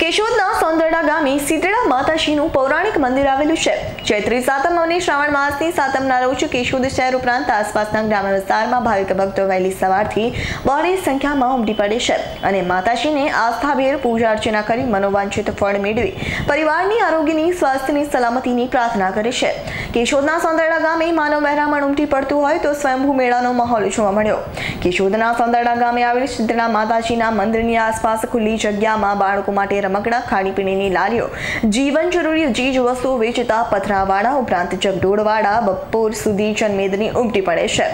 કેશોદના સોંદરડા ગામે સીતળા માતાજીનું પૌરાણિક મંદિર આવેલું છે. ચૈત્રી સાતમ અને શ્રાવણ માસની સાતમના રોજ કેશોદ શહેર ઉપરાંત આસપાસના ગ્રામ્ય વિસ્તારમાં ભાવિક ભક્તો વહેલી સવારથી બહોળી સંખ્યામાં ઉમટી પડે છે અને માતાજીને આસ્થાભેર પૂજા અર્ચના કરી મનોવાંછિત ફળ મેળવી પરિવારની આરોગ્યની, સ્વાસ્થ્યની સલામતીની પ્રાર્થના કરે છે. કેશોદના સોંદરડા ગામે માનવ મહેરામણ ઉમટી પડતું હોય તો સ્વયંભૂ મેળાનો માહોલ જોવા મળ્યો. કેશોદના સોંદરડા ગામે આવેલ શીતળા માતાજીના મંદિરની આસપાસ ખુલ્લી જગ્યામાં બાળકો માટે રમકડા, ખાણીપીણીની લારીઓ, જીવન જરૂરી ચીજ વસ્તુઓ વેચતા પથરાવાળા ઉપરાંત ચગડોળવાળા બપોર સુધી જનમેદની ઉમટી પડે છે.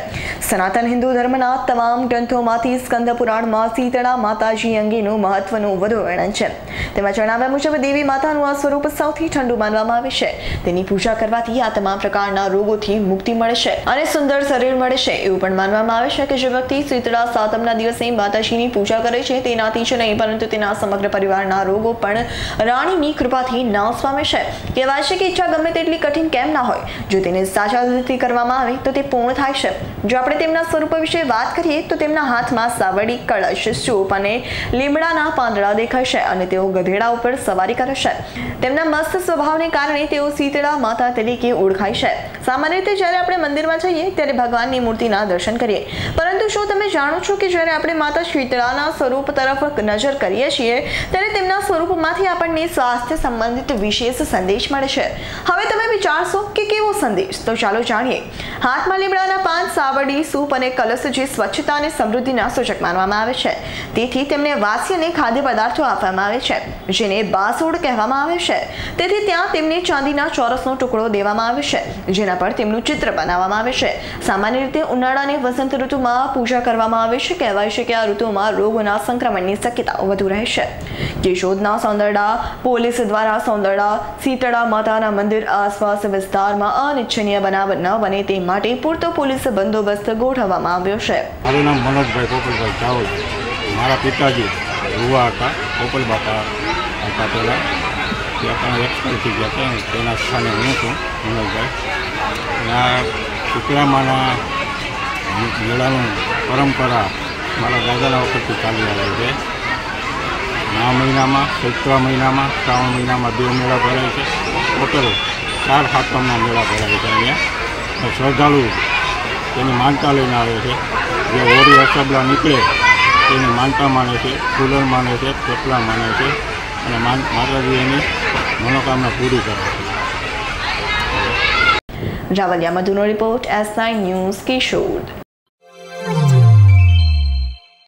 સનાતન હિન્દુ ધર્મના તમામ ગ્રંથોમાંથી સ્કંદ પુરાણમાં શીતળા માતાજી અંગેનું મહત્વનું વધુ વર્ણન છે. તેમાં જણાવ્યા મુજબ દેવી માતાનું આ સ્વરૂપ સૌથી ઠંડુ માનવામાં આવે છે. તેની પૂજા કરવાથી આ તમામ પ્રકારના રોગોથી મુક્તિ મળે છે અને સુંદર શરીર મળે છે. એવું પણ માનવામાં આવે છે કે જે વ્યક્તિ શીતળા સાતમના દિવસે માતાજીની પૂજા કરે છે તેનાથી જ નહીં, પરંતુ તેના સમગ્ર પરિવારના રોગો પણ રાણીની કૃપાથી નાશ પામે છે. કહેવાય છે કે ઈચ્છા ગમે તેટલી કઠિન કેમ ના હોય. જો તેને સાચા રીતે કરવામાં આવે તો તે પૂર્ણ થાય છે. જો આપણે તેમના સ્વરૂપ વિશે વાત કરીએ તો તેમના હાથમાં સાવડી, કળશ ચોપ અને લીમડાના પાંદડા દેખાય છે અને તેઓ ગધેડા ઉપર સવારી કરે છે. તેમના મસ્ત સ્વભાવને કારણે તેઓ શીતળા માતા તરીકે ઓળખાય છે. સામાન્ય રીતે જ્યારે આપણે મંદિરમાં જઈએ ત્યારે ભગવાનની મૂર્તિના દર્શન કરીએ. પરંતુ શું તમે જાણો છો કે જ્યારે આપણે માતા શીતળાના સ્વરૂપ તરફ નજર કરીએ છીએ, ત્યારે તેમના સ્વરૂપમાંથી આપણને સ્વાસ્થ્ય સંબંધિત વિશેષ સંદેશ મળે છે. હવે તમે વિચારશો કે કેવો સંદેશ? તો ચાલો જાણીએ. હાથમાં લીમડાના પાંચ સાવડી સૂપ અને કલશ જે સ્વચ્છતા અને સમૃદ્ધિના સૂચક માનવામાં આવે છે. તેથી તેમને વાસી અને ખાદ્ય પદાર્થો આપવામાં આવે છે, જેને બાસોડ કહેવામાં આવે છે. તેથી ત્યાં તેમને ચાંદીના ચોરસનો ટુકડો દેવામાં આવે છે, જેના પર તેમનું ચિત્ર બનાવવામાં આવે છે. સામાન્ય રીતે ઉનાળા અને વસંત ઋતુમાં પૂજા કરવામાં આવે છે, કહેવાય છે કે આ ઋતુમાં રોગોના સંક્રમણની શક્યતા વધુ રહે છે. કેશોદના સૌંદરડા, પોલીસ દ્વારા સૌંદરડા શીતળા માતાના મંદિર આસપાસ વિસ્તારમાં અનિચ્છનીય બનાવ ન બને તે માટે પૂરતો પોલીસ બંદોબસ્ત ગોઠવવામાં આવ્યો છે. મારું નામ મનોજભાઈ ગોપાલભાઈ ચાવલ મારા પિતાજી રૂવા હતા ગોપાલ બાપા હતા પહેલાં. તે પણ એક્સપાયર થઈ ગયા હતા તેના સ્થાને હું છું, મનોજભાઈ. આ શુક્રામાના મેળાનું પરંપરા મારા દાદાના વખતથી ચાલી આવે છે. આ મહિનામાં, ચૈત્ર મહિનામાં, શ્રાવણ મહિનામાં બે મેળા ભરાય છે. ટોટલ ચાર સાતમના મેળા ભરાય છે અહીંયા. શ્રદ્ધાળુ તેની માનતા લઈને આવે છે. જે ઓરી અસબલા નીકળે, તેની માનતા માને છે ફૂલર માને છે ચોપલા માને છે અને માતાજી એની મનોકામના પૂરી કરે છે. Ravaliya મધુનો report S nine news Keshod